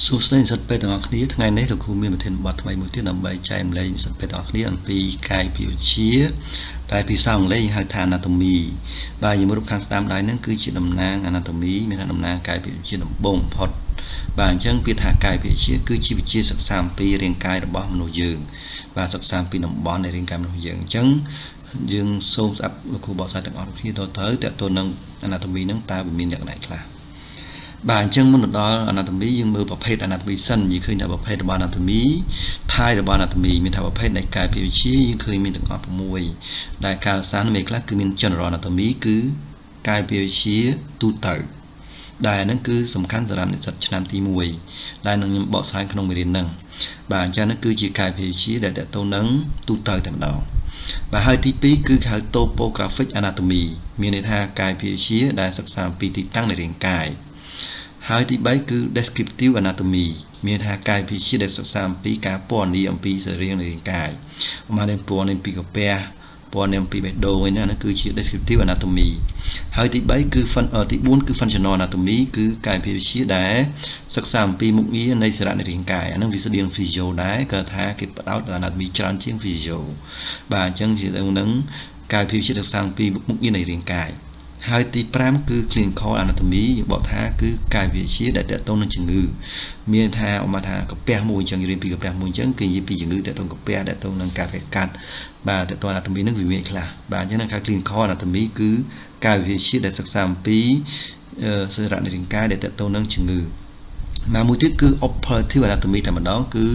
សួស្តីនិស្សិតពេទ្យទាំងអស់គ្នាថ្ងៃនេះលោកគ្រូមានប្រធានបទថ្មីមួយទៀតដើម្បីចែកម្លែកនិស្សិតពេទ្យទាំងអស់គ្នាអំពីកាយវិទ្យាដែលភាសាអង់គ្លេសហៅថា anatomy បាទយមរូបខាងស្ដាំដៃហ្នឹងគឺជាតំណាង anatomy មានថាតំណាងកាយវិទ្យាដំបូងបំផុតបាទអញ្ចឹងពាក្យថាកាយវិទ្យាគឺជាវិទ្យាសិក្សាអំពីរាងកាយរបស់មនុស្សយើង បាទសិក្សាអំពីតំបន់នៃរាងកាយមនុស្សយើងអញ្ចឹងយើងសូមស្ដាប់លោកគ្រូបកស្រាយទាំងអស់គ្នាទៅទៅតើតើនឹង anatomy ហ្នឹងតើវាមានលក្ខណៈខ្លះ បាទអញ្ចឹងមុនទៅដល់ anatomy យើងមើលប្រភេទ anatomy សិននិយាយឃើញថាប្រភេទរបស់ anatomy ថាយរបស់ anatomy មានថាប្រភេទនៃកាយវិទ្យាយើងឃើញមានទាំងអស់6ដែលការសានមានខ្លះគឺមាន general anatomy គឺកាយវិទ្យាទូទៅដែលហ្នឹងគឺសំខាន់សម្រាប់និស្សិតឆ្នាំទី1ដែលនឹងខ្ញុំបកស្រាយក្នុងមេរៀនហ្នឹងបាទអញ្ចឹងហ្នឹងគឺជាកាយវិទ្យាដែលតទៅនឹងទូទៅតែម្ដងបាទហើយទី2គឺហៅ topographic anatomy មានន័យថាកាយវិទ្យាដែលសិក្សាអំពីទីតាំងនៃរាងកាយ ហើយទី3គឺ descriptive anatomy មានថាកាយវិទ្យាដែលសិក្សាអំពីការពណ៌នាអំពីសរីរាង្គកាយប្រហែលពណ៌នាអំពីកាពះពណ៌នាអំពីបេះដូងឯណាគឺជា descriptive anatomy ហើយទី3គឺទី4គឺ functional anatomy គឺកាយវិទ្យាដែលសិក្សាអំពីមុខងារនៃសារៈនៃរាងកាយអានឹងវាស្តៀង physio ដែរគាត់ថាគេផ្ដោតលើ anatomy ច្រើនជាង physio បាទអញ្ចឹងជានឹងកាយវិទ្យាសិក្សាអំពីមុខងារនៃរាងកាយ ហើយទី5គឺ clinical anatomy យើងបកថាគឺកាយវិទ្យាដែលតកតងនឹងជំងឺមានថាឧបមាថាកាពះមួយអញ្ចឹងរៀនពីកាពះមួយអញ្ចឹងគេនិយាយពីជំងឺតកតងកាពះតកតងនឹងការវះកាត់បាទតកតង anatomy នឹងវាមានខ្លះបាទអញ្ចឹងខាង clinical anatomy គឺកាយវិទ្យាដែលសិក្សាអំពីសារៈនៃរាងកាយដែលតកតងនឹងជំងឺណាមួយទៀតគឺ operative anatomy តែម្ដងគឺ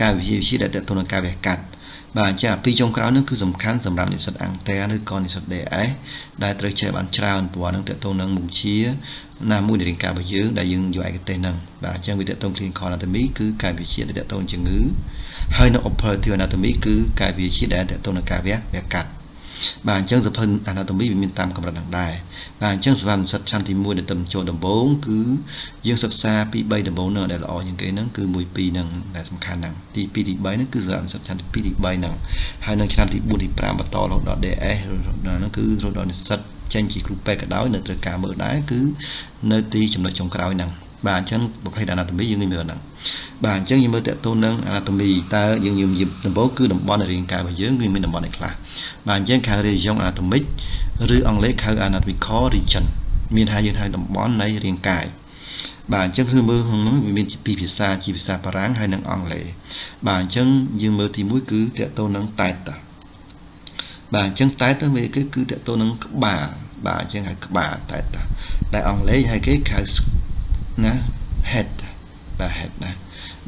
កាយវិទ្យាដែលតកតងនឹងការវះកាត់ បាទអញ្ចឹងអាពីរចុងក្រោយនោះគឺសំខាន់សម្រាប់និស្សិតអង្គតែឬក៏និស្សិត DS ដែលត្រូវចេះបានច្រើនព្រោះនឹងតកតងនឹងមុខជាណាមួយនៃរាងកាយរបស់យើងដែលយើងយកឯកទេសហ្នឹងបាទអញ្ចឹងវាតកតង clinical anatomy គឺកាយវិទ្យាដែលតកតងជំងឺហើយនៅ operative anatomy គឺកាយវិទ្យាដែលតកតងនឹងការវះវះកាត់ បាទអញ្ចឹងសភុអាណាតូមីវាមានតាមកម្រិតហ្នឹងដែរបាទអញ្ចឹងសវណ្ណសិទ្ធឆន្ទទី1ដែលទំចូលដំបូងគឺយើងសិក្សាពី3ដំបូងហ្នឹងដែលល្អជាងគេហ្នឹងគឺ1 2ហ្នឹងដែលសំខាន់ហ្នឹងទី2ទី3ហ្នឹងគឺសវណ្ណសិទ្ធឆន្ទទី2ទី3ហ្នឹងហើយនៅឆ្នាំទី4ទី5បន្តរហូតដល់ DS ហ្នឹងគឺរហូតដល់និស្សិតចេញជាគ្រូពេទ្យក៏ដោយនៅត្រូវការមើលដែរគឺនៅទីចំណុចចុងក្រោយហ្នឹង បាទអញ្ចឹងប្រភេទ anatomy យើងមានមើលហ្នឹងបាទអញ្ចឹងយើងមើលតើតូននឹង anatomy តើយើងយើងដំបូងគឺតំបន់នៃរាងកាយរបស់យើងគឺមានតំបន់ឯខ្លះបាទអញ្ចឹងហៅ region anatomic ឬអង់គ្លេសហៅ anatomical region មានថាយើងហៅតំបន់នៃរាងកាយបាទអញ្ចឹងគឺមើលក្នុងនោះវាមានពីរភាសាជាភាសាបារាំងហើយនិងអង់គ្លេសបាទអញ្ចឹងយើងមើលទី1គឺតកតូននឹងតែតបាទអញ្ចឹងតែតវាគឺគឺតកតូននឹងក្បាលបាទអញ្ចឹងហៅក្បាលតែតដែលអង់គ្លេសហៅគេហៅ ណា head បាទ head ណា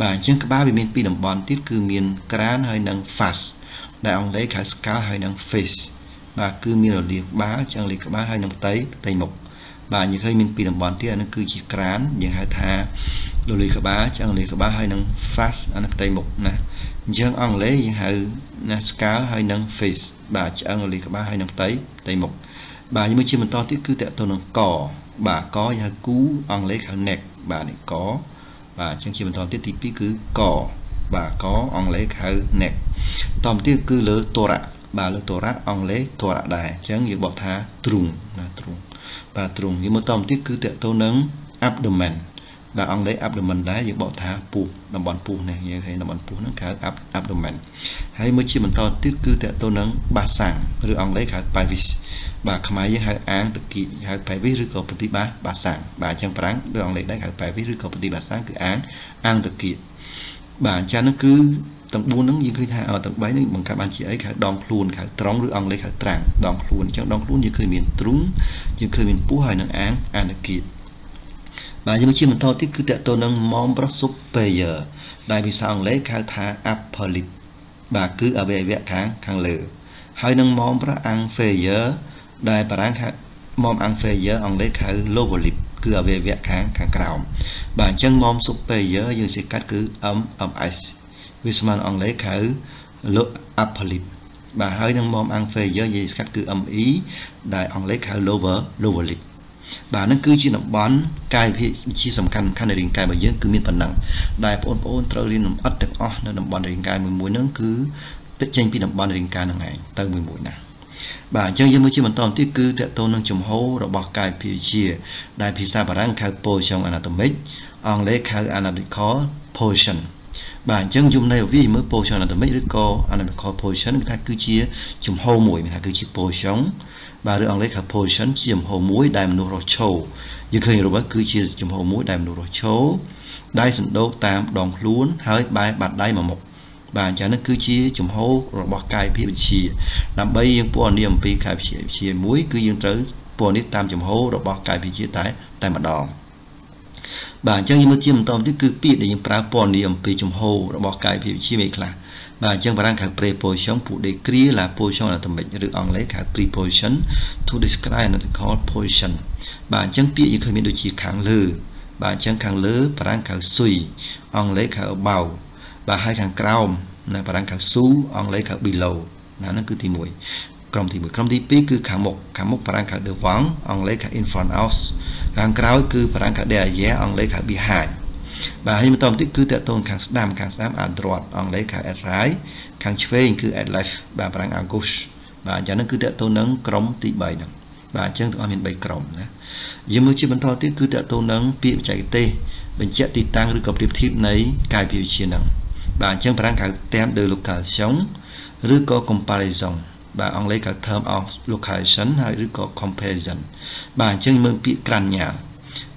បាទអញ្ចឹងក្បាលវាមានពីរតំបន់ទៀតគឺមាន crown ហើយនិង face ដែលអង់គ្លេសហៅ skull ហើយនិង face បាទគឺមានរលាកក្បាលចឹងលាកក្បាលហើយនិងផ្ទៃផ្ទៃមុខបាទយើងឃើញមានពីរតំបន់ទៀតអានោះគឺជាក្រានយើងហៅថាលលីក្បាលចឹងលលីក្បាលហើយនឹង face អានោះផ្ទៃមុខណាអញ្ចឹងអង់គ្លេសយើងហៅណា skull ហើយនិង face បាទឆ្អឹងលលីក្បាលហើយនឹងផ្ទៃផ្ទៃមុខបាទយើងមើលជាបន្តទៀតគឺតកទៅនឹងក បាទកយើងហៅគូអង់គ្លេសហៅ neck បាទនេះកបាទអញ្ចឹងជាបន្តទៀតទី2គឺកបាទកអង់គ្លេសហៅ neck តទៅទៀតគឺលើតរៈបាទលើតរៈអង់គ្លេសតរៈដែរអញ្ចឹងយើងបកថាទ្រូងណាទ្រូងបាទទ្រូងយើងមើលតទៅទៀតគឺតទៅនឹង abdomen ដែលអង់គ្លេស abdomen ដែរយើងបកថាពោះតំបន់ពោះនេះយើងឃើញតំបន់ពោះហ្នឹងគេហៅ abdomen ហើយមួយជាបន្តទៀតគឺតទៅនឹងបាសាំងឬអង់គ្លេសហៅ pelvis បាទខ្មែរយើងហៅអាងតគីហៅ pelvis ឬក៏ប្រតិបាបាសាំងបាទអញ្ចឹងប្រាំងដូចអង់គ្លេសហៅ pelvis ឬក៏ប្រតិបាសាំងគឺអាងអាងតគីបាទអញ្ចឹងហ្នឹងគឺទាំង4ហ្នឹងយើងឃើញថាទាំង3ហ្នឹងបង្កើតបានជាអីគេហៅដងខ្លួនគេហៅត្រង់ឬអង់គ្លេសហៅត្រាំងដងខ្លួនអញ្ចឹងដងខ្លួនយើងឃើញមានទ្រូងយើងឃើញមានពោះហើយនឹងអាងអានគី បាទយើងជាបន្តទៀតគឺតកតទៅនឹង member superior ដែលភាសាអង់គ្លេសហៅថា upper lip បាទគឺអវយវៈខាងខាងលើ ហើយនឹង member inferior ដែលបារាំងហៅ member inferior អង់គ្លេសហៅ lower lip គឺអវយវៈខាងខាងក្រោមបាទអញ្ចឹង member superior យើងសេកាត់គឺ MMS វាស្មើនឹងអង់គ្លេសហៅ low upper lip បាទហើយនឹង member inferior យើងស្កាត់គឺ ME ដែលអង់គ្លេសហៅ lower lower lip បាទហ្នឹងគឺជាតំបន់កាយវិទ្យាសំខាន់សំខាន់នៃរាងកាយរបស់យើងគឺមានប៉ុណ្ណឹងដែលបងប្អូនត្រូវរៀនលម្អិតទាំងអស់នៅតំបន់រាងកាយមួយមួយហ្នឹងគឺពេចចេញពីតំបន់រាងកាយហ្នឹងឯងទៅមួយមួយណាបាទអញ្ចឹងយើងមើលជាបន្តទៀតគឺតកតទៅនឹងជំហររបស់កាយវិទ្យាដែលភាសាបារាំងហៅ position anatomic អង់គ្លេសហៅ anatomical position បាទអញ្ចឹងយមន័យវាមើល position anatomic ឬក៏ anatomical position គឺថាគឺជាជំហរមួយមានថាគឺជា position បាទឬអង់គ្លេសហៅ position ជាជំហរមួយដែលមនុស្សរស់ឈរយើងឃើញរបស់គឺជាជំហរមួយដែលមនុស្សរស់ឈរដៃសណ្ដោកតាមដងខ្លួនហើយបែរបាត់ដៃមកមុខបាទអញ្ចឹងនេះគឺជាជំហររបស់កាយវិទ្យាដើម្បីយើងពណ៌នាមអំពីកាយវិទ្យាមួយគឺយើងត្រូវពណ៌នេះតាមជំហររបស់កាយវិទ្យាតែតែម្ដងបាទអញ្ចឹងយើងមើលជាបន្តទៀតគឺពាក្យដែលយើងប្រើពណ៌នាមអំពីជំហររបស់កាយវិទ្យាមានខ្លះ បាទអញ្ចឹងបារាំងហៅ preposition ពួក degree ឡា position anatomic ឬអង់គ្លេសហៅ preposition to describe anatomical position បាទអញ្ចឹងពាក្យយើងឃើញមានដូចជាខាងលើបាទអញ្ចឹងខាងលើបារាំងហៅ sui អង់គ្លេសហៅ above បាទហើយខាងក្រោមណាបារាំងហៅ su អង់គ្លេសហៅ below ណាហ្នឹងគឺទី1ក្រុមទី1ក្រុមទី2គឺខាងមុខខាងមុខបារាំងហៅ devant អង់គ្លេសហៅ in front of ខាងក្រោយគឺបារាំងហៅ derrière អង់គ្លេសហៅ behind បាទហើយបន្តទៀតគឺតកតងខាងស្ដាំខាងស្ដាំ at right អង់គ្លេសហៅ at right ខាងឆ្វេងគឺ at left បាទបារាំង angus បាទអញ្ចឹងហ្នឹងគឺតកតងនឹងក្រុមទី3ហ្នឹងបាទអញ្ចឹងទាំងអស់មាន3ក្រុមណាយើងមើលជាបន្តទៀតគឺតកតងនឹងពាក្យបច្ចេកទេសបញ្ជាក់ទីតាំងឬក៏ប្រៀបធៀបនៃកាយវិទ្យាហ្នឹងបាទអញ្ចឹងបារាំងហៅ term de location ឬក៏ comparison បាទអង់គ្លេសហៅ term of location ហើយឬក៏ comparison បាទអញ្ចឹងមើលពាក្យក្រាន់ញ៉ា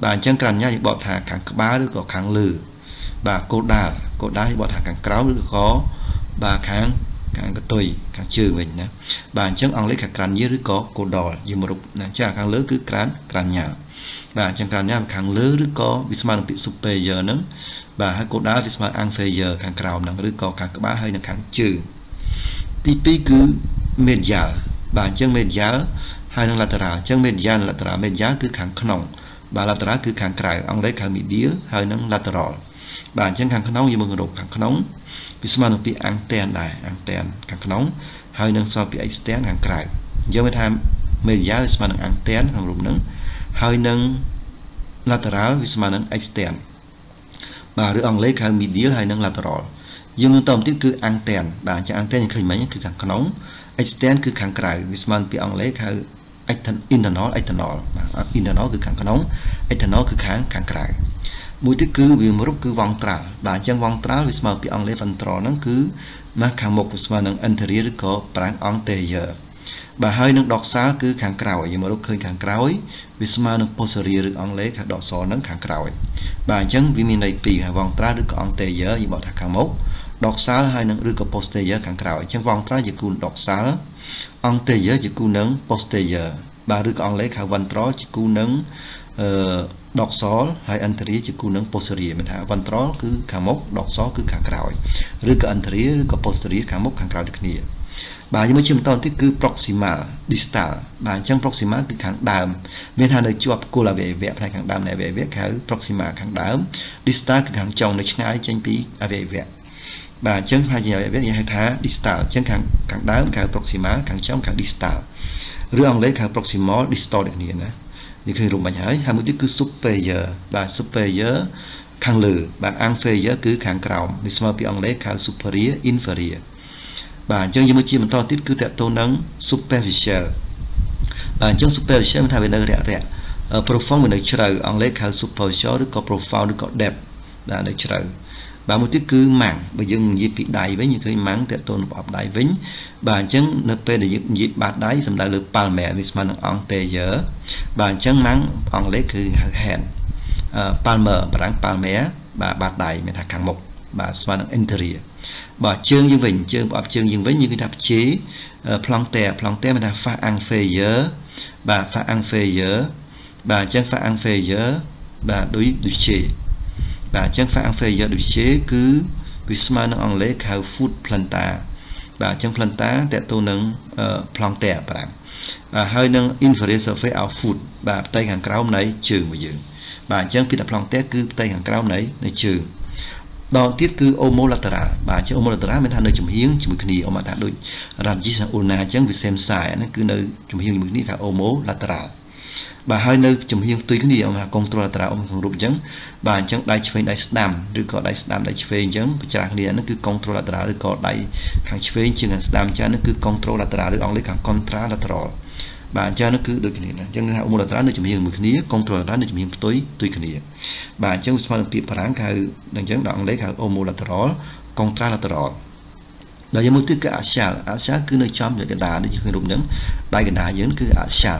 បាទអញ្ចឹងក្រាន់ញ៉ាយើងបកថាខាងក្បាលឬក៏ខាងលើបាទកូដាលកូដាលយើងបកថាខាងក្រោមឬក៏បាទខាងខាងកតុយខាងជើងវិញណាបាទអញ្ចឹងអង់គ្លេសខាងក្រាន់ញ៉ាឬក៏កូដលយើងមករូបណាអញ្ចឹងខាងលើគឺក្រានក្រាន់ញ៉ាបាទអញ្ចឹងក្រាន់ញ៉ាខាងលើឬក៏វាស្មើនឹងពាក្យ superior ហ្នឹងបាទហើយកូដាលវាស្មើ inferior ខាងក្រោមហ្នឹងឬក៏ខាងក្បាលហើយនិងខាងជើងទី2គឺ medial បាទអញ្ចឹង medial ហើយនិង lateral អញ្ចឹង medial lateral medial គឺខាងក្នុង បាទ lateral គឺខាងក្រៅអង់គ្លេសហៅ medial ហើយនិង lateral បាទអញ្ចឹងខាងក្នុងយើងមើលរកខាងក្នុងវាស្មើនឹងពាក្យ antenne ដែរ antenne ខាងក្នុងហើយនឹងស្មើពាក្យ extend ខាងក្រៅអញ្ចឹងវាថា medial វាស្មើនឹង antenne ក្នុងរូបហ្នឹងហើយនឹង lateral វាស្មើនឹង extend បាទឬអង់គ្លេសហៅ medial ហើយនិង lateral យើងមើលតទៅទៀតគឺ antenne បាទអញ្ចឹង antenne យើងឃើញមិញគឺខាងក្នុង extend គឺខាងក្រៅវាស្មើពីអង់គ្លេសហៅ internal external បាទ internal គឺខាងក្នុង external គឺខាងខាងក្រៅមួយទៀតគឺវាមរុបគឺវងត្រាល់បាទអញ្ចឹងវងត្រាល់វាស្មើពីអង់គ្លេស ventral ហ្នឹងគឺមកខាងមុខវាស្មើនឹង anterior ឬក៏ប្រាំង anterior បាទហើយនឹង dorsal គឺខាងក្រោយយើងមករកឃើញខាងក្រោយវាស្មើនឹង posterior ឬអង់គ្លេសខាង dorsal ហ្នឹងខាងក្រោយបាទអញ្ចឹងវាមានន័យពីរហើយវងត្រាល់ឬក៏ anterior យើងបកថាខាងមុខ dorsal ហើយនឹងឬក៏ posterior ខាងក្រោយអញ្ចឹងវងត្រាល់ជាគូន dorsal anterior ជាគូនឹង posterior បាទឬក៏អង់គ្លេសហៅ ventral ជាគូនឹងអឺ dorsal ហើយ anterior ជាគូនឹង posterior មានថា ventral គឺខាងមុខ dorsal គឺខាងក្រោយឬក៏ anterior ឬក៏ posterior ខាងមុខខាងក្រោយដូចគ្នាបាទយើងមើលជាបន្តទៀតគឺ proximal distal បាទអញ្ចឹង proximal គឺខាងដើមមានថានៅជាប់គល់អវយវៈផ្នែកខាងដើមនៃអវយវៈហៅ proximal ខាងដើម distal គឺខាងចុងនៅឆ្ងាយចេញពីអវយវៈ បាទអញ្ចឹងហើយជាអវយវៈយើងហៅថា distal អញ្ចឹងខាងខាងដើមហៅ proximal ខាងចុងហៅ distal ឬអង់គ្លេសហៅ proximal distal ដូចគ្នាណានេះឃើញរូបបាញ់ហើយហើយមួយទៀតគឺ superior បាទ superior ខាងលើបាទ inferior គឺខាងក្រោមនេះស្មើពីអង់គ្លេសហៅ superior inferior បាទអញ្ចឹងយើងមើលជាបន្តទៀតគឺតកតទៅនឹង superficial បាទអញ្ចឹង superficial មានថាវានៅរាក់រាក់ profound វានៅជ្រៅអង់គ្លេសហៅ superficial ឬក៏ profound ឬក៏ depth បាទនៅជ្រៅ បាទមួយទៀតគឺម៉ាំងបើយើងនិយាយពីដៃវិញយើងឃើញម៉ាំងតកតូនរបស់ដៃវិញបាទអញ្ចឹងនៅពេលដែលយើងនិយាយបាតដៃសំដៅលើ palmar វាស្មើនឹង anterior បាទអញ្ចឹងម៉ាំងអង់គ្លេសគឺហៅ hand palmar បារាំង palmar បាទបាតដៃមានថាខាងមុខបាទស្មើនឹង anterior បាទជើងយើងវិញជើងប្រអប់ជើងយើងវិញយើងគេថាព្ជេ plantar plantar មានថា fast inferior បាទ fast inferior បាទអញ្ចឹង fast inferior បាទដូចដូចជេ បាទអញ្ចឹង fast inferior ដូចជេគឺវាស្មើនឹងអង់គ្លេសហៅ foot plantar បាទអញ្ចឹង plantar តកទៅនឹង plantar 5បាទហើយនឹង inferior surface of foot បាទផ្ទៃខាងក្រោមនៃជើងរបស់យើងបាទអញ្ចឹងពីតែ plantar គឺផ្ទៃខាងក្រោមនៃនៃជើងដល់ទៀតគឺ homolateral បាទជា homolateral មានថានៅចំហៀងជាមួយគ្នាអមថាដូច radius និង ulna អញ្ចឹងវា same size ហ្នឹងគឺនៅចំហៀងជាមួយគ្នាគេ homolateral បាទហើយនៅចំហៀងផ្ទុយគ្នាអង្គថា contralateral អង្គក្នុងរូបអញ្ចឹងបាទអញ្ចឹងដៃឆ្វេងដៃស្ដាំឬក៏ដៃស្ដាំដៃឆ្វេងអញ្ចឹងប្រច្រាស់គ្នាហ្នឹងគឺ contralateral ឬក៏ដៃខាងឆ្វេងជាងខាងស្ដាំអញ្ចឹងហ្នឹងគឺ contralateral ឬអង់គ្លេសខាង contralateral បាទអញ្ចឹងនោះគឺដូចគ្នាអញ្ចឹងហៅមូលត្រានៅជំនាញមួយគ្នាកុងត្រូលត្រានៅជំនាញផ្ទុយផ្ទុយគ្នាបាទអញ្ចឹងស្មើនឹងពាក្យបារាំងគេហៅអញ្ចឹងដល់អង់គ្លេសគេហៅ omolateral contralateral ដល់យើងមើលទៀតគឺអាសាលអាសាលគឺនៅចំចំណុចកណ្ដាលដូចឃើញរូបហ្នឹងដៃកណ្ដាលយើងគឺអាសាល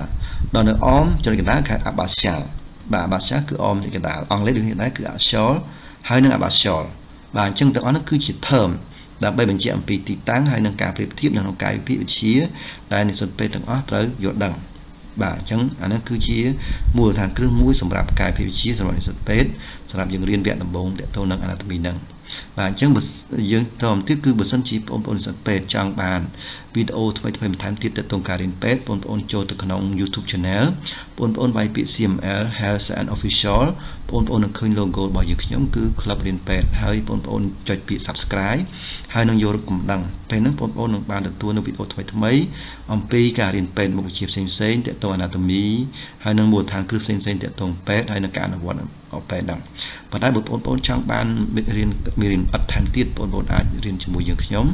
ដល់នៅអមចំណុចកណ្ដាលគេអាបាសាលបាទអាបាសាលគឺអមចំណុចកណ្ដាលអង់គ្លេសដូចគ្នាដែរគឺអាសាលហើយនឹងអាបាសាលបាទអញ្ចឹងទាំងអស់នោះគឺជា term ដើម្បីបញ្ជាក់អំពីទីតាំងហើយនឹងការប្រៀបធៀបនៅក្នុងកាយវិភាគវិទ្យាដែលនិស្សិតពេទ្យទាំងអស់ត្រូវយល់ដឹងបាទអញ្ចឹងអានេះគឺជាមូលដ្ឋានគ្រឹះមួយសម្រាប់កាយវិភាគវិទ្យាសម្រាប់និស្សិតពេទ្យសម្រាប់យើងរៀនវគ្គដំបូងទាក់ទងនឹង anatomy ហ្នឹងបាទអញ្ចឹងយើងតទៅទៀតគឺបើសិនជាបងប្អូននិស្សិតពេទ្យចង់បាន វីដេអូថ្មីថ្មីបន្ថែមទៀតទៅក្នុងការរៀនពេទ្យបងប្អូនចូលទៅក្នុង YouTube Channel បងប្អូនវាយពាក្យ CML Health and Official បងប្អូននឹងឃើញ logo របស់យើងខ្ញុំគឺ Club រៀនពេទ្យហើយបងប្អូនចុចពាក្យ Subscribe ហើយនឹងយករូបកំដឹងពេលហ្នឹងបងប្អូននឹងបានទទួលនៅវីដេអូថ្មីថ្មីអំពីការរៀនពេទ្យមុខវិជ្ជាផ្សេងផ្សេងទាក់ទង Anatomy ហើយនឹងមូលដ្ឋានគ្រឹះផ្សេងផ្សេងទាក់ទងពេទ្យហើយនឹងការអនុវត្តអពេទ្យហ្នឹងប៉ុន្តែបើបងប្អូនចង់បានរៀនមានរៀនអត់ថែមទៀតបងប្អូនអាចរៀនជាមួយយើងខ្ញុំ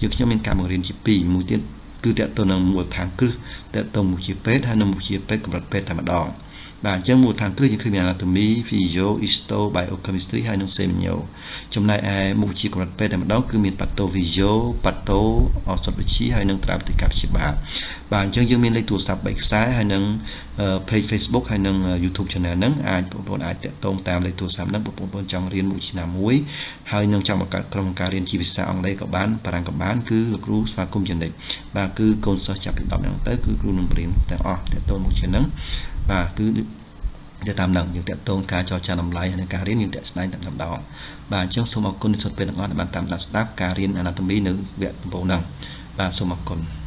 យើងខ្ញុំមានការបង្រៀនជា2មួយទៀតគឺតកតទៅនឹងមូលដ្ឋានគ្រឹះតកតទៅមុខជាពេទ្យហើយនិងមុខជាពេទ្យកម្រិតពេទ្យតែម្ដង បាទអញ្ចឹងមូលដ្ឋានគ្រឹះយើងឃើញមាន anatomy, physio, histo, biochemistry ហើយនិង semio ចំណែកឯមុខជាកម្រិតពេទ្យតែម្ដងគឺមាន pathophysio, patho, ឱសថវិទ្យាហើយនិង therapeutic ព្យាបាលបាទអញ្ចឹងយើងមានលេខទូរស័ព្ទ3ខ្សែហើយនិង page Facebook ហើយនិង YouTube channel ហ្នឹងអាចបងប្អូនអាចតាក់ទងតាមលេខទូរស័ព្ទហ្នឹងបងប្អូនចង់រៀនមុខជាណាមួយហើយនឹងចង់បង្កើតក្រុមការរៀនជាភាសាអង់គ្លេសក៏បានបារាំងក៏បានគឺលោកគ្រូស្វាគមន៍ជានិច្ចបាទគឺកូនសិស្សចាប់ពី10ហ្នឹងទៅគឺគ្រូនឹងបរៀនទាំងអស់តាក់ទងមុខជាហ្នឹង បាទគឺទៅតាមនឹងយើងតាក់ទងការចរចាតម្លៃហើយនឹងការរៀនយើងតាក់ស្ដែងតាមម្ដងបាទអញ្ចឹងសូមអរគុណនិស្សិតពេលទាំងអស់ដែលបានតាមដានស្ដាប់ការរៀន anatomy នៅវគ្គដំបូងហ្នឹងបាទសូមអរគុណ